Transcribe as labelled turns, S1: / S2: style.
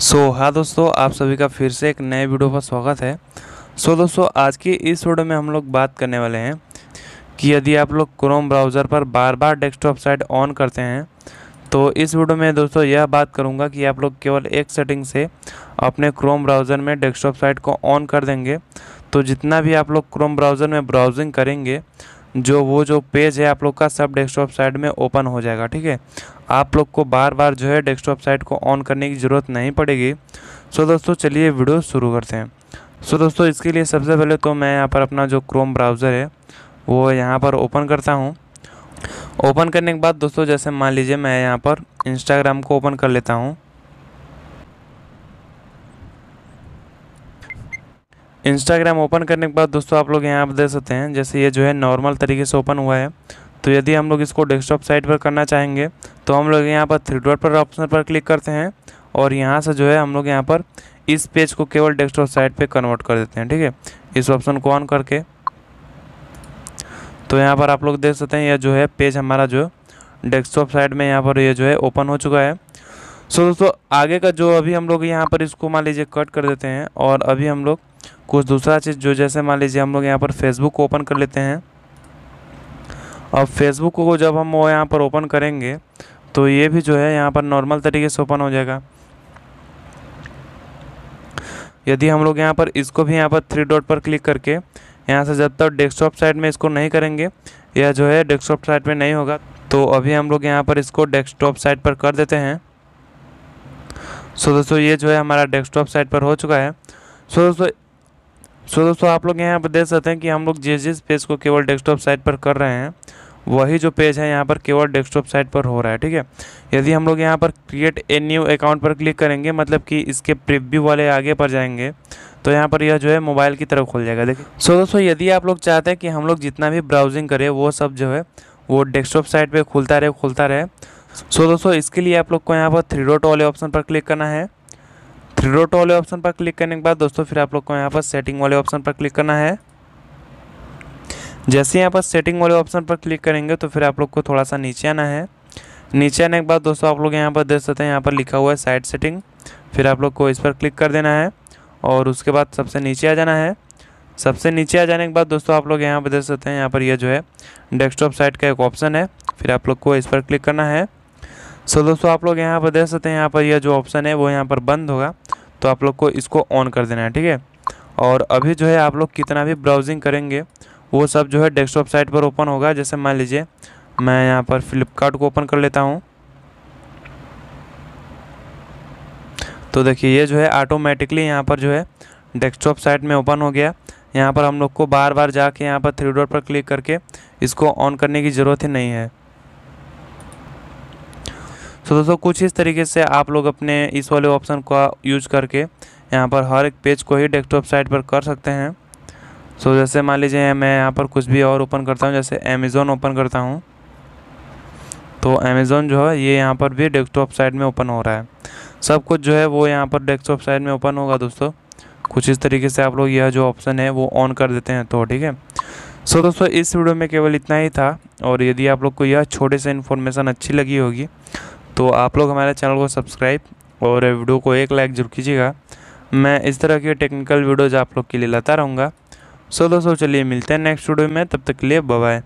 S1: सो so, हाँ दोस्तों आप सभी का फिर से एक नए वीडियो पर स्वागत है। सो so, दोस्तों आज की इस वीडियो में हम लोग बात करने वाले हैं कि यदि आप लोग क्रोम ब्राउज़र पर बार बार डेस्कटॉप साइट ऑन करते हैं तो इस वीडियो में दोस्तों यह बात करूँगा कि आप लोग केवल एक सेटिंग से अपने क्रोम ब्राउज़र में डेस्कटॉप साइट को ऑन कर देंगे। तो जितना भी आप लोग क्रोम ब्राउज़र में ब्राउजिंग करेंगे जो वो जो पेज है आप लोग का सब डेस्कटॉप साइट में ओपन हो जाएगा, ठीक है? आप लोग को बार बार जो है डेस्कटॉप साइट को ऑन करने की ज़रूरत नहीं पड़ेगी। सो दोस्तों, चलिए वीडियो शुरू करते हैं। सो दोस्तों, इसके लिए सबसे पहले तो मैं यहाँ पर अपना जो क्रोम ब्राउज़र है, वो यहाँ पर ओपन करता हूँ। ओपन करने के बाद दोस्तों, जैसे मान लीजिए मैं यहाँ पर इंस्टाग्राम को ओपन कर लेता हूँ। इंस्टाग्राम ओपन करने के बाद दोस्तों आप लोग यहाँ पर देख सकते हैं, जैसे ये जो है नॉर्मल तरीके से ओपन हुआ है। तो यदि हम लोग इसको डेस्कटॉप साइट पर करना चाहेंगे तो हम लोग यहाँ पर थ्री डॉट पर ऑप्शन पर क्लिक करते हैं और यहाँ से जो है हम लोग यहाँ पर इस पेज को केवल डेस्कटॉप साइट पे कन्वर्ट कर देते हैं, ठीक है? इस ऑप्शन को ऑन करके। तो यहाँ पर आप लोग देख सकते हैं यह जो है पेज हमारा जो डेस्कटॉप साइट में यहाँ पर ये जो है ओपन हो चुका है। सो दोस्तों, आगे का जो अभी हम लोग यहाँ पर इसको मान लीजिए कट कर देते हैं और अभी हम लोग कुछ दूसरा चीज़ जो जैसे मान लीजिए हम लोग यहाँ पर फेसबुक को ओपन कर लेते हैं। अब फेसबुक को जब हम वो यहाँ पर ओपन करेंगे तो ये भी जो है यहाँ पर नॉर्मल तरीके से ओपन हो जाएगा। यदि हम लोग यहाँ पर इसको भी यहाँ पर थ्री डॉट पर क्लिक करके यहाँ से जब तक डेस्कटॉप साइड में इसको नहीं करेंगे, या जो है डेस्कटॉप साइड में नहीं होगा तो अभी हम लोग यहाँ पर इसको डेस्कटॉप साइड पर कर देते हैं। सो दोस्तों, ये जो है हमारा डेस्कटॉप साइड पर हो चुका है। सो दोस्तों सो दोस्तों, आप लोग यहाँ पर देख सकते हैं कि हम लोग जिस जिस पेज को केवल डेस्कटॉप साइट पर कर रहे हैं, वही जो पेज है यहाँ पर केवल डेस्कटॉप साइट पर हो रहा है, ठीक है? यदि हम लोग यहाँ पर क्रिएट ए न्यू अकाउंट पर क्लिक करेंगे मतलब कि इसके प्रिव्यू वाले आगे पर जाएँगे तो यहाँ पर यह जो है मोबाइल की तरफ़ खुल जाएगा, देखिए। सो दोस्तों, यदि आप लोग चाहते हैं कि हम लोग जितना भी ब्राउजिंग करें, वो सब जो है, वो डेस्कटॉप साइट पर खुलता रहे खुलता रहे। सो दोस्तों, इसके लिए आप लोग को यहाँ पर थ्री डॉट वाले ऑप्शन पर क्लिक करना है। थ्री डॉट वाले ऑप्शन पर क्लिक करने के बाद दोस्तों, फिर आप लोग को यहाँ पर सेटिंग वाले ऑप्शन पर क्लिक करना है। जैसे यहाँ पर सेटिंग वाले ऑप्शन पर क्लिक करेंगे तो फिर आप लोग को थोड़ा सा नीचे आना है। नीचे आने के बाद दोस्तों, आप लोग यहाँ पर देख सकते हैं, यहाँ पर लिखा हुआ है साइड सेटिंग। फिर आप लोग को इस पर क्लिक कर देना है और उसके बाद सबसे नीचे आ जाना है। सबसे नीचे आ जाने के बाद दोस्तों, आप लोग यहाँ पर देख सकते हैं, यहाँ पर यह जो है डेस्कटॉप साइट का एक ऑप्शन है। फिर आप लोग को इस पर क्लिक करना है। सो दोस्तों, आप लोग यहाँ पर देख सकते हैं, यहाँ पर यह जो ऑप्शन है, वो यहाँ पर बंद होगा। तो आप लोग को इसको ऑन कर देना है, ठीक है? और अभी जो है आप लोग कितना भी ब्राउजिंग करेंगे, वो सब जो है डेस्कटॉप साइट पर ओपन होगा। जैसे मान लीजिए, मैं यहाँ पर फ्लिपकार्ट को ओपन कर लेता हूँ। तो देखिए, ये जो है ऑटोमेटिकली यहाँ पर जो है डेस्कटॉप साइट में ओपन हो गया। यहाँ पर हम लोग को बार बार जाके यहाँ पर थ्री डॉट पर क्लिक करके इसको ऑन करने की ज़रूरत ही नहीं है। तो दोस्तों, कुछ इस तरीके से आप लोग अपने इस वाले ऑप्शन का यूज़ करके यहाँ पर हर एक पेज को ही डेस्कटॉप साइट पर कर सकते हैं। सो जैसे मान लीजिए मैं यहाँ पर कुछ भी और ओपन करता हूँ, जैसे अमेज़ोन ओपन करता हूँ। तो अमेज़ोन जो है, ये यहाँ पर भी डेस्कटॉप साइट में ओपन हो रहा है। सब कुछ जो है, वो यहाँ पर डेस्कटॉप साइट में ओपन होगा दोस्तों। कुछ इस तरीके से आप लोग यह जो ऑप्शन है, वो ऑन कर देते हैं तो ठीक है? सो दोस्तों, इस वीडियो में केवल इतना ही था। और यदि आप लोग को यह छोटे से इन्फॉर्मेशन अच्छी लगी होगी तो आप लोग हमारे चैनल को सब्सक्राइब और वीडियो को एक लाइक ज़रूर कीजिएगा। मैं इस तरह के टेक्निकल वीडियोज़ आप लोग के लिए लाता रहूँगा। सो दोस्तों, चलिए मिलते हैं नेक्स्ट वीडियो में। तब तक के लिए बाय